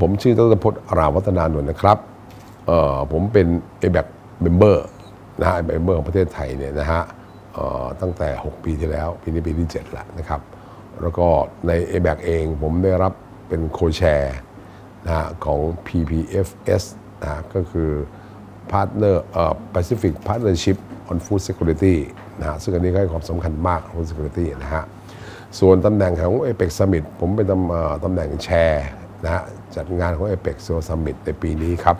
ผมชื่อดรพจน์ราวัฒนานนท์นะครับเอ่อผมเป็น a b a c Member นะฮะ a b a c Member ของประเทศไทยเนี่ยนะฮะเอ่อตั้งแต่ 6 ปีที่แล้ว ปีนี้ปีที่ 7 แล้วนะครับ แล้วก็ใน a b a c เองผมได้รับเป็นโคแชร์นะฮะของ PPFS นะฮะก็คือ Partner เอ่อ Pacific Partnership on Food Security นะฮะซึ่งอันนี้ก็ให้ความสำคัญมาก Food Security นะฮะส่วนตำแหน่งของ APEC Summit ผมเป็นตำตำแหน่งแชร์นะฮะ จัดงานของ APEC s u r Summit ในปีนี้ครับ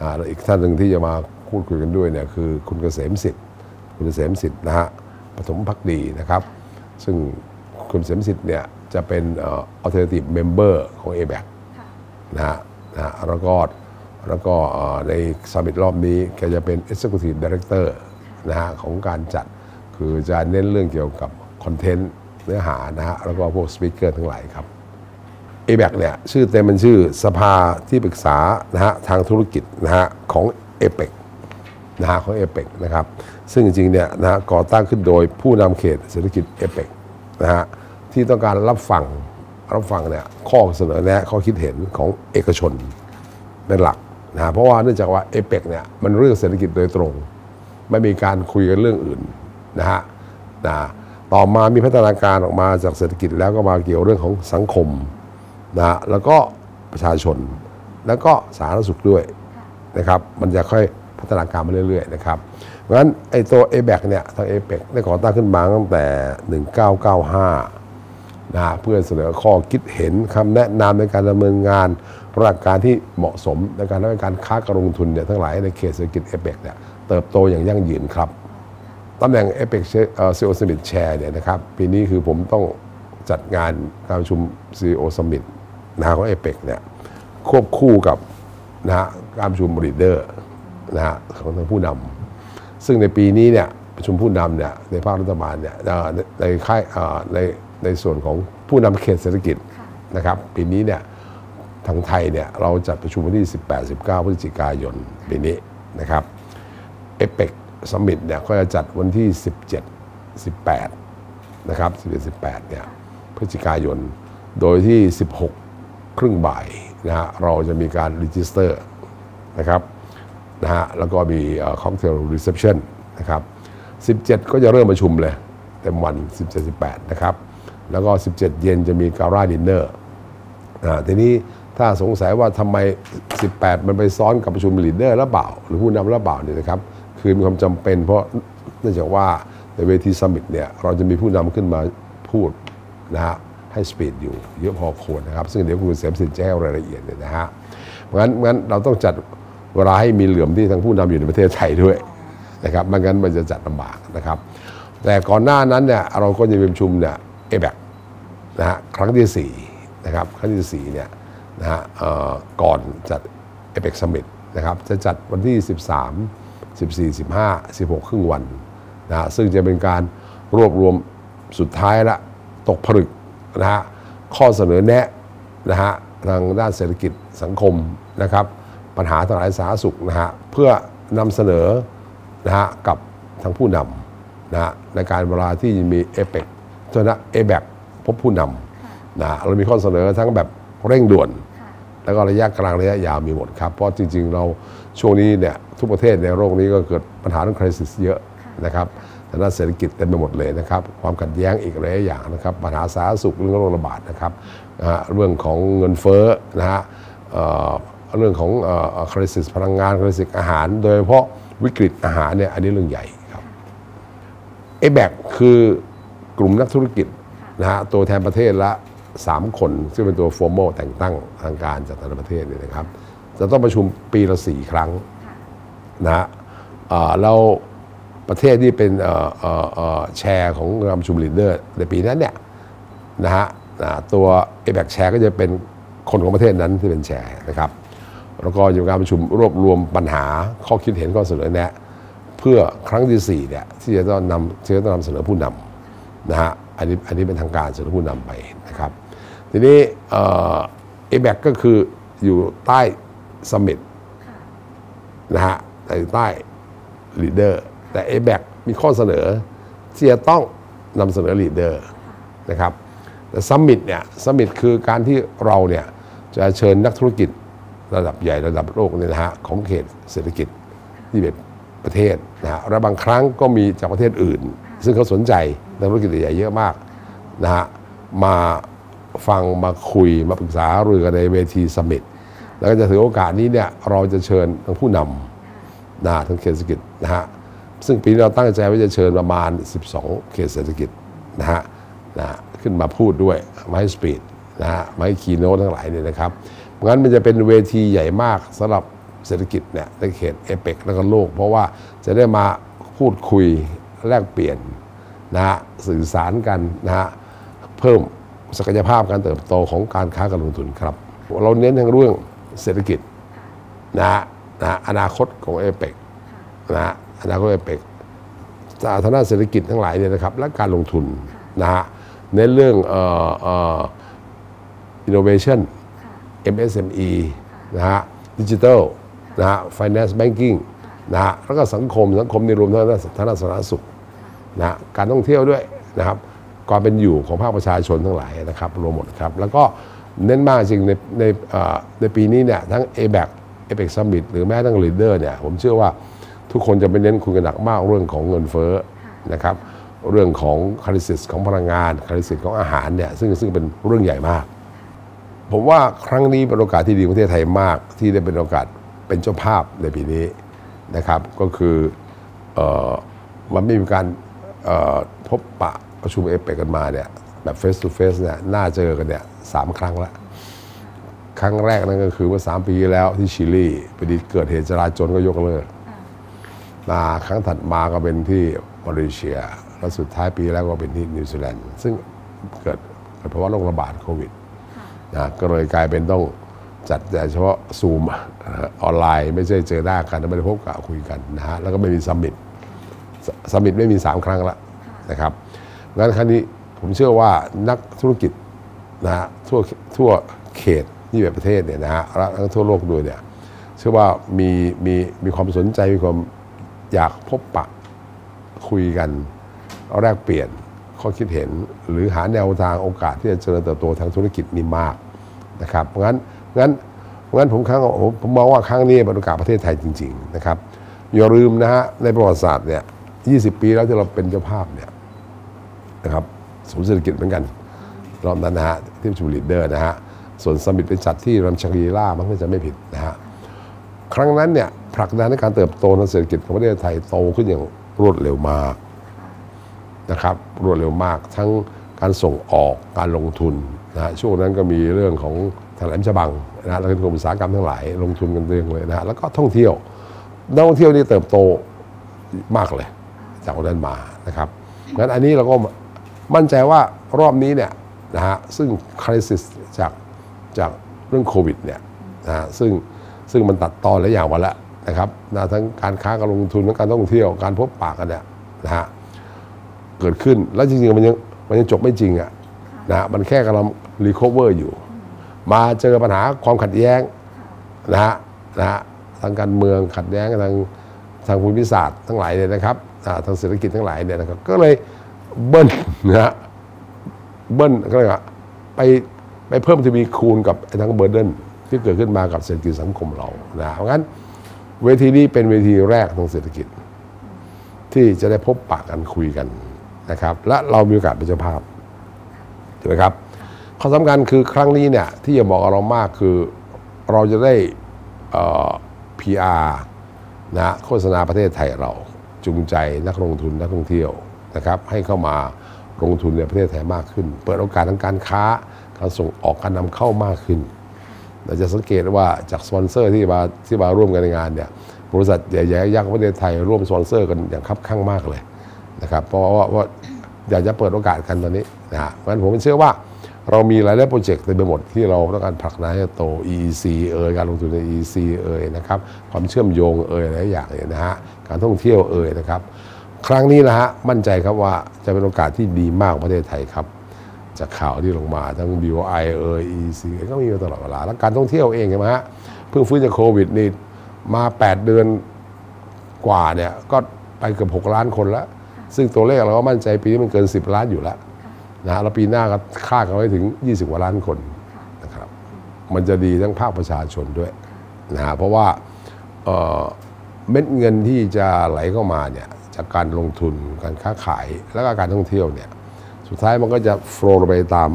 อ่าแล้วอีกท่านหนึ่งที่จะมาพูดคุยกันด้วยเนี่ยคือคุณเกษมสิทธิ์ คุณเกษมสิทธิ์นะฮะปฐมพักดีนะครับ ซึ่งคุณเกษมสิทธิ์เนี่ยจะเป็นเอ่อ alternative member ของ APEC นะฮะนะฮะแล้วก็แล้วก็เอ่อในสมิ t รอบนี้แกจะเป็น Executive Director นะฮะของการจัดคือจะเน้นเรื่องเกี่ยวกับคอนเทนต์เนื้อหานะฮะแล้วก็พวกสปีกเกอร์ทั้งหลายครับ a b a c เนี่ยชื่อเต็มมันชื่อสภาที่ปรึกษานะฮะทางธุรกิจนะฮะของ a p e c นะฮะของ a p e c นะครับซึ่งจริงๆเนี่ยนะฮะก่อตั้งขึ้นโดยผู้นำเขตเศรษฐกิจ a p e c นะฮะที่ต้องการรับฟังรับฟังเนี่ยข้อเสนอแนะข้อคิดเห็นของเอกชนเป็นหลักนะฮะเพราะว่าเนื่องจากว่าเอเปกเนี่ยมันเรื่องเศรษฐกิจโดยตรง ไม่มีการคุยกันเรื่องอื่นนะฮะนะต่อมามีพัฒนาการออกมาจากเศรษฐกิจแล้วก็มาเกี่ยวเรื่องของสังคม นะฮะแล้วก็ประชาชน แล้วก็สาธารณสุขด้วยนะครับ มันจะค่อยพัฒนาการมาเรื่อยๆนะครับเพราะฉะนั้นไอ้ตัว a b a c เนี่ยทาง a p e c ได้ก่อตั้งขึ้นมาตั้งแต่ 1995นะฮะเพื่อเสนอข้อคิดเห็นคำแนะนำในการดำเนินงานหลักการที่เหมาะสมในการดำเนินการค้าการลงทุนเนี่ยทั้งหลายในเขตเศรษฐกิจเอเปกเนี่ยเติบโตอย่างยั่งยืนครับตำแหน่งเอเปกซีโอสมิ t แชร์เนี่ยนะครับปีนี้คือผมต้องจัดงานการประชุมซีโอสมิ t นะฮะของเอเปกเนี่ยควบคู่กับนะฮะการประชุม leader นะฮะของทางผู้นำซึ่งในปีนี้เนี่ยประชุมผู้นำเนี่ยในภาครัฐบาลเนี่ยเอ่อในในค่ายเอ่อในในส่วนของผู้นำเขตเศรษฐกิจนะครับปีนี้เนี่ยทางไทยเนี่ยเราจัดประชุมวันที่ 18-19 พฤศจิกายนปีนี้นะครับเอเปก Summit เนี่ยก็จะจัดวันที่ 17 18 นะครับ11 18 เนี่ยพฤศจิกายน โดยที่ 16 ครึ่งบ่ายนะฮะเราจะมีการ register นะครับนะฮะแล้วก็มี cocktail receptionนะครับ17 ก็จะเริ่มประชุมเลยเต็มวัน 17 18 นะครับ แล้วก็ 17 เย็นจะมี gala dinner นะทีนี้ถ้าสงสัยว่าทำไม 18 มันไปซ้อนกับประชุม leader หรือเปล่า หรือผู้นำหรือเปล่าเนี่ยนะครับ คือมีความจำเป็นเพราะเนื่องจากว่าในเวที Summit เนี่ยเราจะมีผู้นำขึ้นมาพูดนะฮะ ให้ speech อยู่เยอะพอควรนะครับ ซึ่งเดี๋ยวคุณเสมสินจะให้รายละเอียดเนี่ยนะฮะเพราะงั้นงั้นเราต้องจัดเวลาให้มีเหลื่อมที่ทั้งผู้นำอยู่ในประเทศไทยด้วยนะครับไม่งั้นมันจะจัดลำบากนะครับ แต่ก่อนหน้านั้นเนี่ยเราก็จะมีประชุมเนี่ยเอแบกนะฮะครั้งที่4นะครับครั้งที่4เนี่ยนะฮะก่อนจัดเอเ c กซัมมิตนะครับจะจัดวันที่ 13 14 15 16 ครึ่งวันนะฮะซึ่งจะเป็นการรวบรวมสุดท้ายละตกผลึก นะฮะข้อเสนอแนะนะฮะทางด้านเศรษฐกิจสังคมนะครับ ปัญหาทางหลายสาธารณสุขนะฮะเพื่อนำเสนอนะฮะกับทางผู้นำนะฮะในการเวลาที่มีเอเปกจนะเอแบกพบผู้นำนะฮะเรามีข้อเสนอทั้งแบบเร่งด่วน แล้วก็ระยะกลางระยะยาวมีหมดครับ เพราะจริง ๆ เราช่วงนี้เนี่ยทุกประเทศในโลกนี้ก็เกิดปัญหาเรื่องคริสิสเยอะนะครับ ทางด้านเศรษฐกิจเต็มไปหมดเลยนะครับ ความขัดแย้งอีกหลายอย่างนะครับ ปัญหาสาธารณสุขเรื่องโรคระบาดนะครับเรื่องของเงินเฟ้อนะฮะเรื่องของคริสิสพลังงานคริสิสอาหาร โดยเฉพาะวิกฤตอาหารเนี่ยอันนี้เรื่องใหญ่ครับเอแบกคือกลุ่มนักธุรกิจนะฮะตัวแทนประเทศละ 3 คน ซึ่งเป็นตัวฟอร์ม l แต่งตั้งทางการจากแต่ละประเทศเนี่ยนะครับ จะต้องประชุมปีละ4ครั้งนะฮะเอ่อแล้ว ประเทศที่เป็นเอ่อเอ่อเอ่อแชร์ของการประชุมลีดเดอร์ในปีนั้นเนี่ยนะฮะอ่าตัว ABAC Chair ก็จะเป็นคนของประเทศนั้นที่เป็น Chair นะครับ แล้วก็อยู่การประชุมรวบรวมปัญหาข้อคิดเห็นข้อเสนอแนะ เพื่อครั้งที่ 4เนี่ยที่จะต้องนำที่จะต้องนำเสนอผู้นำนะฮะอันนี้อันนี้เป็นทางการเสนอผู้นำไปนะครับ ทีนี้เอแบกก็คืออยู่ใต้ Summit นะฮะแต่อยู่ใต้ leader แต่ a b a c มีข้อเสนอที่จะต้องนำเสนอ leader นะครับแต่ Summit เนี่ย Summit คือการที่เราเนี่ยจะเชิญนักธุรกิจระดับใหญ่ระดับโลกเนี่ยนะฮะของเขตเศรษฐกิจที่เป็นประเทศนะฮะและบางครั้งก็มีจากประเทศอื่น ซึ่งเขาสนใจนักธุรกิจใหญ่เยอะมากนะฮะมาฟังมาคุยมาปรึกษาหารือกันในเวที Summit แล้วก็จะถือโอกาสนี้เนี่ยเราจะเชิญทั้งผู้นำนะทั้งเขตเศรษฐกิจนะฮะ ซึ่งปีนี้เราตั้งใจว่าจะเชิญประมาณ 12 เขตเศรษฐกิจนะฮะนะขึ้นมาพูดด้วยมาให้สปีดนะฮะมาให้คีโนทั้งหลายเนี่ยนะครับงั้นมันจะเป็นเวทีใหญ่มากสำหรับเศรษฐกิจเนี่ยในเขตเอเปกแล้วก็โลก เพราะว่าจะได้มาพูดคุยแลกเปลี่ยนนะฮะสื่อสารกันนะฮะเพิ่มศักยภาพการเติบโตของการค้าการลงทุนครับ เราเน้นทั้งเรื่องเศรษฐกิจนะนะฮะอนาคตของเอเปกนะฮะ อนาคตเอเปกสาธารณเศรษฐกิจทั้งหลายเนี่ยนะครับ และการลงทุนนะฮะเน้นเรื่องเอ่อเอ่อ innovation MSME นะฮะดิจิทัลนะฮะ finance banking นะฮะแล้วก็สังคมสังคมในรวมทั้งด้านสาธารณสุขนะฮะการท่องเที่ยวด้วยนะครับความเป็นอยู่ของภาคประชาชนทั้งหลายนะครับรวมหมดครับ แล้วก็เน้นมากจริงในในเอ่อในปีนี้เนี่ยทั้ง a b a c APEC Summit หรือแม้ทั้ง Leader เนี่ยผมเชื่อว่า ทุกคนจะไปเน้นคุยกันหนักมากเรื่องของเงินเฟ้อนะครับ เรื่องของคาริสิสของพลังงานคาริสิสของอาหารเนี่ยซึ่งซึ่งเป็นเรื่องใหญ่มาก ผมว่าครั้งนี้เป็นโอกาสที่ดีของประเทศไทยมาก ที่ได้เป็นโอกาสเป็นเจ้าภาพในปีนี้นะครับ ก็คือเออมันไม่มีการเอ่อพบปะประชุมเอเปกันมาเนี่ยแบบ face to face เนี่ยน่าเจอกันเนี่ยสามครั้งละครั้งแรกนั่นก็คือเมื่อสามปีที่แล้วที่ชิลีพอดีเกิดเหตุจราจนก็ยกเลิก มาครั้งถัดมาก็เป็นที่มาเลเซีย แล้วสุดท้ายปีแล้วก็เป็นที่นิวซีแลนด์ ซึ่งเกิดเกิดเพราะว่าโรคระบาดโควิดนะก็เลยกลายเป็นต้องจัดแต่เฉพาะซูมออนไลน์ไม่ใช่เจอหน้ากันไม่ได้พบกะคุยกันนะฮะแล้วก็ไม่มีซัมมิตซัมมิตไม่มี 3 ครั้งละนะครับงั้นครั้งนี้ผมเชื่อว่านักธุรกิจนะฮะทั่วทั่วเขตที่แบบประเทศเนี่ยนะฮะและทั้งทั่วโลกด้วยเนี่ยเชื่อว่ามีมีมีความสนใจมีความ อยากพบปะคุยกันแลกเปลี่ยนข้อคิดเห็น หรือหาแนวทางโอกาสที่จะเจริญเติบโตทางธุรกิจนี่มากนะครับงั้นงั้นงั้นผมครั้งผมมองว่าครั้งนี้เป็นโอกาสประเทศไทยจริง ๆ นะครับ อย่าลืมนะฮะในประวัติศาสตร์เนี่ย20 ปีแล้วที่เราเป็นเจ้าภาพเนี่ยนะครับศูนย์เศรษฐกิจเหมือนกัน รอบนั้นนะฮะที่ประชุมลีดเดอร์นะฮะส่วนสมิตเป็นจัดที่รัมชังกีล่ามันก็จะไม่ผิดนะฮะครั้งนั้นเนี่ย ผลักดันให้การเติบโตทางเศรษฐกิจของประเทศไทยโตขึ้นอย่างรวดเร็วมากนะครับรวดเร็วมากทั้งการส่งออกการลงทุนนะฮะช่วงนั้นก็มีเรื่องของแถลงฉบังนะฮะแล้วก็กรมอุตสาหกรรมทั้งหลาย ลงทุนกันเรื่องเลยนะฮะแล้วก็ท่องเที่ยวนักท่องเที่ยวนี่เติบโตมากเลย จากวันนั้นมานะครับงั้นอันนี้เราก็มั่นใจว่ารอบนี้เนี่ยนะฮะซึ่งคริสิสจากจากเรื่องโควิดเนี่ยนะฮะซึ่งซึ่งมันตัดตอนหลายอย่างมาแล้ว นะครับนะทั้งการค้าการลงทุนทั้งการท่องเที่ยวการพบปะกันเนี่ยนะฮะเกิดขึ้นแล้วจริงๆมันยังมันยังจบไม่จริงอะนะฮะมันแค่กำลัง recover อยู่ มาเจอปัญหาความขัดแย้งนะฮะนะฮะทางการเมืองขัดแย้งทางทางภูมิศาสตร์ทั้งหลายเนี่ยนะครับอ่าทางเศรษฐกิจทั้งหลายเนี่ยนะครับ ก็เลยเบิ้ลนะฮะเบิ้ลก็เลยกว่าไปไปเพิ่มทวีคูณกับไอ้ทั้ง burden ที่เกิดขึ้นมากับเศรษฐกิจสังคมเรานะเพราะงั้น เวทีนี้เป็นเวทีแรกทางเศรษฐกิจ ที่จะได้พบปะกันคุยกันนะครับ และเรามีโอกาสเป็นเจ้าภาพถูกไหมครับข้อสำคัญคือครั้งนี้เนี่ยที่จะบอกกับเรามากคือเราจะได้เอ่อ PR นะโฆษณาประเทศไทยเราจูงใจนักลงทุนนักท่องเที่ยวนะครับให้เข้ามาลงทุนในประเทศไทยมากขึ้น เปิดโอกาสทางการค้าการส่งออกการนำเข้ามากขึ้น เราจะสังเกตว่าจากสปอนเซอร์ที่มาที่มาร่วมกันในงานเนี่ยบริษัทใหญ่ๆยักษ์ประเทศไทยร่วมสปอนเซอร์กันอย่างคับคั่งมากเลยนะครับเพราะว่าว่าอยากจะเปิดโอกาสกันตอนนี้นะฮะเพราะฉะนั้นผมเชื่อว่าเรามีหลายๆโปรเจกต์เต็มไปหมดที่เราต้องการผลักดันให้โต EEC เอ่ยการลงทุนใน EEC เอ่ยนะครับความเชื่อมโยงเอ่ยหลายอย่างเนี่ยนะฮะการท่องเที่ยวเอ่ยนะครับ ครั้งนี้นะฮะมั่นใจครับว่าจะเป็นโอกาสที่ดีมากของประเทศไทยครับ จากข่าวที่ลงมาทั้ง BOI เอ่ย EC ก็มีมาตลอดเวลา แล้วการท่องเที่ยวเองใช่ไหมฮะเพิ่งฟื้นจากโควิดนี่มา 8 เดือนกว่าเนี่ยก็ไปเกือบ 6 ล้านคนแล้ว ซึ่งตัวเลขเราก็มั่นใจปีนี้มันเกิน 10 ล้านอยู่แล้วนะฮะแล้วปีหน้าก็คาดกันไว้ถึง 20กว่าล้านคนนะครับมันจะดีทั้งภาคประชาชนด้วยนะฮะเพราะว่าเอ่อเม็ดเงินที่จะไหลเข้ามาเนี่ยจากการลงทุนการค้าขายแล้วก็การท่องเที่ยวเนี่ย สุดท้ายมันก็จะโฟล์ไปตาม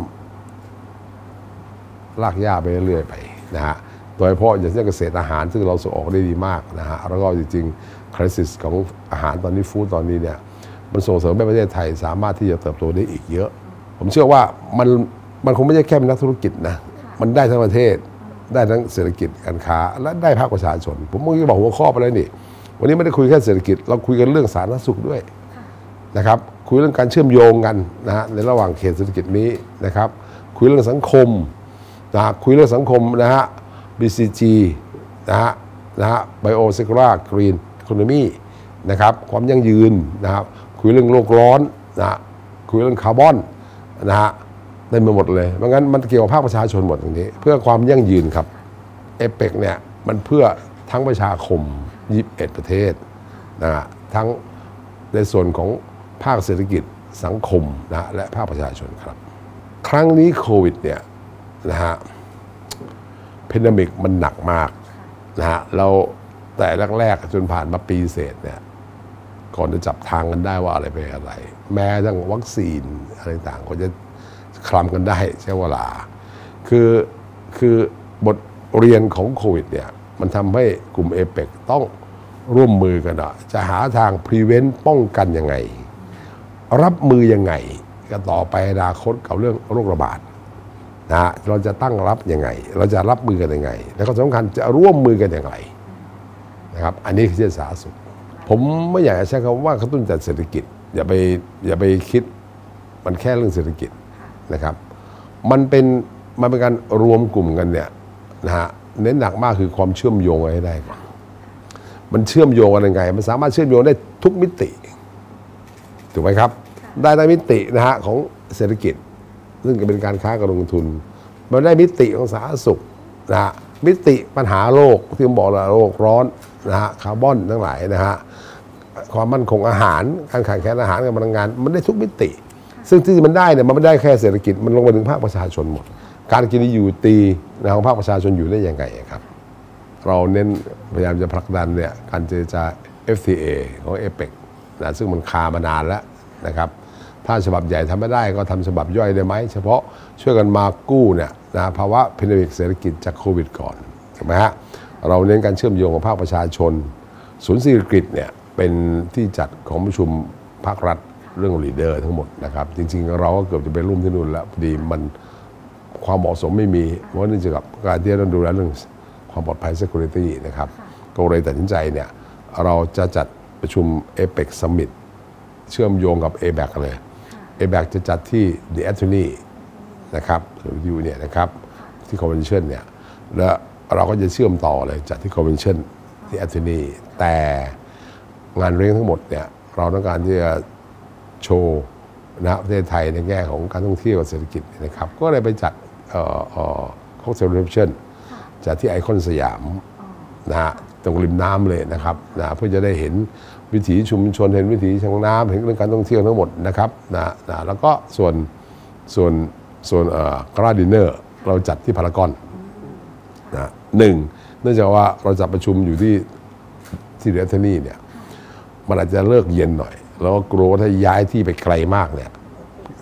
ลากหญ้าไปเรื่อยๆไปนะฮะ โดยเฉพาะอย่างเช่นเกษตรอาหารซึ่งเราส่งออกได้ดีมากนะฮะ แล้วก็จริงๆคริสิสของอาหารตอนนี้ฟู้ดตอนนี้เนี่ย มันส่งเสริมให้ประเทศไทยสามารถที่จะเติบโตได้อีกเยอะ ผมเชื่อว่ามันมันคงไม่ใช่แค่เป็นนักธุรกิจนะ มันได้ทั้งประเทศ ได้ทั้งเศรษฐกิจการค้า และได้ภาคประชาชน ผมเมื่อกี้บอกหัวข้อไปแล้วนี่ วันนี้ไม่ได้คุยแค่เศรษฐกิจ เราคุยกันเรื่องสาธารณสุขด้วย นะครับคุยเรื่องการเชื่อมโยงกันนะฮะในระหว่างเขตเศรษฐกิจนี้นะครับคุยเรื่องสังคมนะคุยเรื่องสังคมนะฮะ BCG นะฮะนะฮะ Biosecular Green Economy นะครับความยั่งยืนนะครับคุยเรื่องโลกร้อนนะฮะคุยเรื่องคาร์บอนนะฮะได้มาหมดเลยเพราะงั้นมันเกี่ยวกับภาคประชาชนหมดตรงนี้ เพื่อความยั่งยืนครับเอเปกเนี่ยมันเพื่อทั้งประชาคม 21 ประเทศนะฮะทั้งในส่วนของ ภาคเศรษฐกิจสังคมนะและภาคประชาชนครับ ครั้งนี้โควิดเนี่ยนะฮะ pandemic มันหนักมากนะฮะเราแต่แรกๆจนผ่านมาปีเศษเนี่ยก่อนจะจับทางกันได้ว่าอะไรเป็นอะไร แม้ทั้งวัคซีนอะไรต่างก็จะคลำกันได้ใช้เวลา คือคือบทเรียนของโควิดเนี่ยมันทำให้กลุ่มเอเปกต้องร่วมมือกันอะจะหาทาง prevent ป้องกันยังไง รับมือยังไงกันต่อไปอนาคตกับเรื่องโรคระบาดนะฮะเราจะตั้งรับยังไง เราจะรับมือกันยังไง แล้วก็สำคัญจะร่วมมือกันอย่างไรนะครับ อันนี้คือเรื่องสาธารณสุข ผมไม่อยากใช้คำว่ากระตุ้นแต่เศรษฐกิจ อย่าไปอย่าไปคิดมันแค่เรื่องเศรษฐกิจนะครับ มันเป็นมันเป็นการรวมกลุ่มกันเนี่ยนะฮะเน้นหนักมากคือความเชื่อมโยงให้ได้ก่อนมันเชื่อมโยงกันยังไง มันสามารถเชื่อมโยงได้ทุกมิติ ถูกไหมครับ ได้ในมิตินะฮะของเศรษฐกิจ ซึ่งก็เป็นการค้าการลงทุน มันได้มิติของสาธารณสุขนะฮะมิติปัญหาโลกที่ผมบอกแล้วโลกร้อนนะฮะคาร์บอนทั้งหลายนะฮะความมั่นคงอาหารการขาดแคลนอาหารกับพลังงาน มันได้ทุกมิติ ซึ่งที่มันได้เนี่ยมันไม่ได้แค่เศรษฐกิจมันลงไปถึงภาคประชาชนหมด การกินอยู่ตีนะของภาคประชาชนอยู่ได้ยังไงครับ เราเน้นพยายามจะผลักดันเนี่ยการเจรจา FTA ของเอเปก นะซึ่งมันคามานานแล้วนะครับ ถ้าฉบับใหญ่ทำไม่ได้ก็ทำฉบับย่อยได้ไหม เฉพาะช่วยกันมากู้เนี่ยนะภาวะพินาศเศรษฐกิจจากโควิดก่อนถูกไหมฮะเราเน้นการเชื่อมโยงกับภาคประชาชนศูนย์สิริกิติ์เนี่ยเป็นที่จัดของประชุมภาครัฐเรื่อง leader ทั้งหมดนะครับ จริง ๆ เราก็เกือบจะไปร่วมที่นู่นแล้วพอดีมันความเหมาะสมไม่มีเพราะเนื่องจากการที่ต้องดูแลเรื่องความปลอดภัย security นะครับก็เลยตัดสินใจเนี่ยเราจะจัด ประชุม APEC Summit เชื่อมโยงกับ ABAC เลย ABAC จะจัดที่ The Athenee นะครับหรือยูเนี่ยนะครับที่ Convention เนี่ยแล้วเราก็จะเชื่อมต่อเลยจัดที่ Convention ที่ Athenee แต่งานเลี้ยงทั้งหมดเนี่ยเราต้องการที่จะโชว์นะประเทศไทยในแง่ของการท่องเที่ยวกับเศรษฐกิจนะครับ ก็เลยไปจัด cocktail reception จัดที่ไอคอนสยามนะฮะตรงริมน้ำเลยนะครับนะเพื่อจะได้เห็น วิถีชุมชนเห็นวิถีทางน้ำเห็นเรื่องการท่องเที่ยวทั้งหมดนะครับนะนะแล้วก็ส่วนส่วนส่วนเอ่อ gala dinner เราจัดที่พารากอนนะหนึ่งเนื่องจากว่าเราจัดประชุมอยู่ที่ที่ The Athenee เนี่ยมันอาจจะเลิกเย็นหน่อย แล้วก็กลัวว่าถ้าย้ายที่ไปไกลมากเนี่ย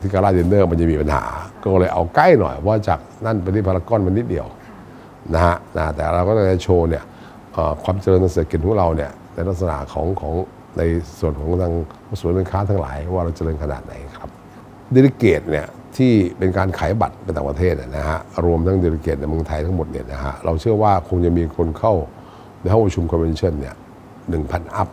ที่ gala dinner มันจะมีปัญหา ก็เลยเอาใกล้หน่อยว่าจากนั่นไปที่พารากอนมันนิดเดียวนะฮะนะแต่เราก็จะโชว์เนี่ยความเจริญทางเศรษฐกิจของเราเนี่ยในลักษณะของของ ในส่วนของทางส่วนการค้าทั้งหลาย ว่าเราเจริญขนาดไหนครับ delegate เนี่ยที่เป็นการขายบัตรไปต่างประเทศนะฮะรวมทั้ง delegate ในเมืองไทยทั้งหมดเนี่ยนะฮะเราเชื่อว่าคงจะมีคนเข้าในห้องประชุม convention เนี่ยหนึ่งพัน up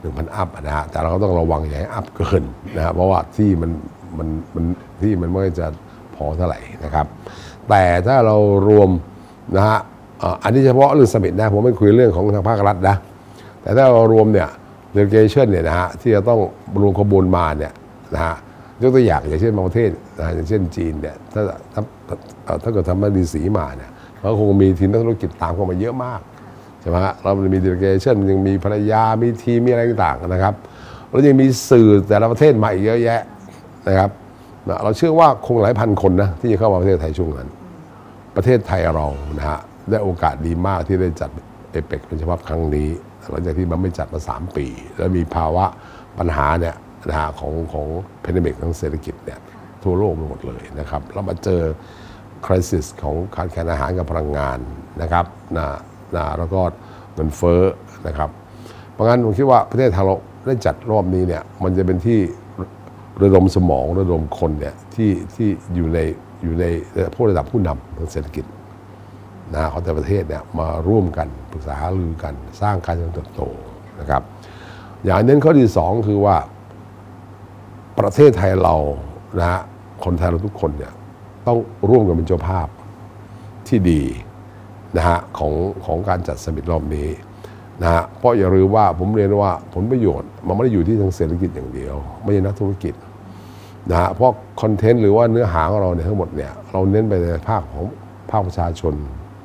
หนึ่งพัน up นะฮะแต่เราก็ต้องระวังอย่าให้ up เกินนะฮะเพราะว่าที่มันมันมันที่มันไม่จะพอเท่าไหร่นะครับ แต่ถ้าเรารวมนะฮะอันนี้เฉพาะเรื่อง summit นะผมไม่คุยเรื่องของทางภาครัฐนะ แต่ถ้าเรารวมเนี่ย delegation เนี่ยนะฮะที่จะต้องรวมขบวนมาเนี่ยนะฮะยกตัวอย่างอย่างเช่นบางประเทศนะอย่างเช่นจีนเนี่ยถ้าถ้าถ้าเกิดท่านประธานาธิบดีสีมาเนี่ยมันคงมีทีมนักธุรกิจตามเข้ามาเยอะมากใช่ไหมฮะเรามี delegation ยังมีภรรยามีทีมมีอะไรต่างๆนะครับแล้วยังมีสื่อแต่ละประเทศมาอีกเยอะแยะนะครับนะเราเชื่อว่าคงหลายพันคนนะที่จะเข้ามาประเทศไทยช่วงนั้น ประเทศไทยเรานะฮะได้โอกาสดีมากที่ได้จัดเอเปกเป็นเฉพาะครั้งนี้ หลังจากที่มันไม่จัดมา 3 ปี แล้วมีภาวะปัญหาเนี่ยนะฮะของของ pandemic ทางเศรษฐกิจเนี่ยทั่วโลกไปหมดเลยนะครับแล้วมาเจอ crisis ของการแข่งอาหารกับพลังงานนะครับนะนะแล้วก็เงินเฟ้อนะครับ เพราะงั้นผมคิดว่าประเทศไทยเราได้จัดรอบนี้เนี่ยมันจะเป็นที่ระดมสมองระดมคนเนี่ยที่ที่อยู่ในอยู่ในผู้ระดับผู้นำทางเศรษฐกิจ นะของแต่ประเทศเนี่ยมาร่วมกันปรึกษาหรือกันสร้างการเติบโตนะครับ อย่างเน้นข้อที่สองคือว่าประเทศไทยเรานะฮะคนไทยเราทุกคนเนี่ยต้องร่วมกันเป็นเจ้าภาพที่ดีนะฮะของของการจัดสมิตรอบนี้นะฮะเพราะอย่าลืมว่าผมเรียนว่าผลประโยชน์ มันไม่ได้อยู่ที่ทางเศรษฐกิจอย่างเดียว ไม่ใช่นักธุรกิจนะฮะเพราะคอนเทนต์หรือว่าเนื้อหาของเราเนี่ยทั้งหมดเนี่ยเราเน้นไปในภาคของภาคประชาชน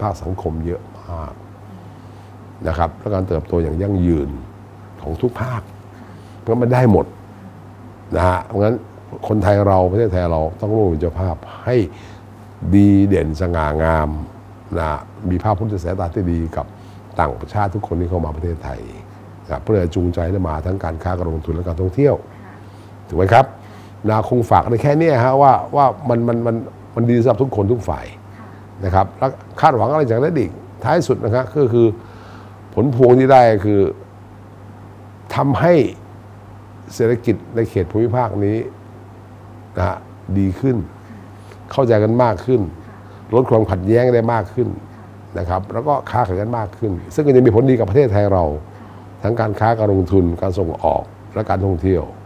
ภาคสังคมเยอะมากนะครับและการเติบโตอย่างยั่งยืนของทุกภาคเพราะมันได้หมดนะฮะเพราะงั้นคนไทยเราประเทศไทยเราต้องร่วมเป็นเจ้าภาพให้ดีเด่นสง่างามนะมีภาพพุทธศาสนาที่ดีกับต่างประชาติทุกคนที่เข้ามาประเทศไทยนะเพื่อจูงใจให้มาทั้งการค้าการลงทุนและการท่องเที่ยวถูกไหมครับนาคงฝากในแค่นี้ฮะว่าว่ามันมันมันมันดีสำหรับทุกคนทุกฝ่าย นะครับแล้วคาดหวังอะไรจากนั้นอีก ท้ายสุดนะครับก็คือผลพวงที่ได้คือทำให้เศรษฐกิจในเขตภูมิภาคนี้นะฮะดีขึ้น เข้าใจกันมากขึ้น ลดความขัดแย้งได้มากขึ้นนะครับ แล้วก็ค้าขายกันมากขึ้น ซึ่งก็จะมีผลดีกับประเทศไทยเรา ทั้งการค้าการลงทุนการส่งออกและการท่องเที่ยวครับ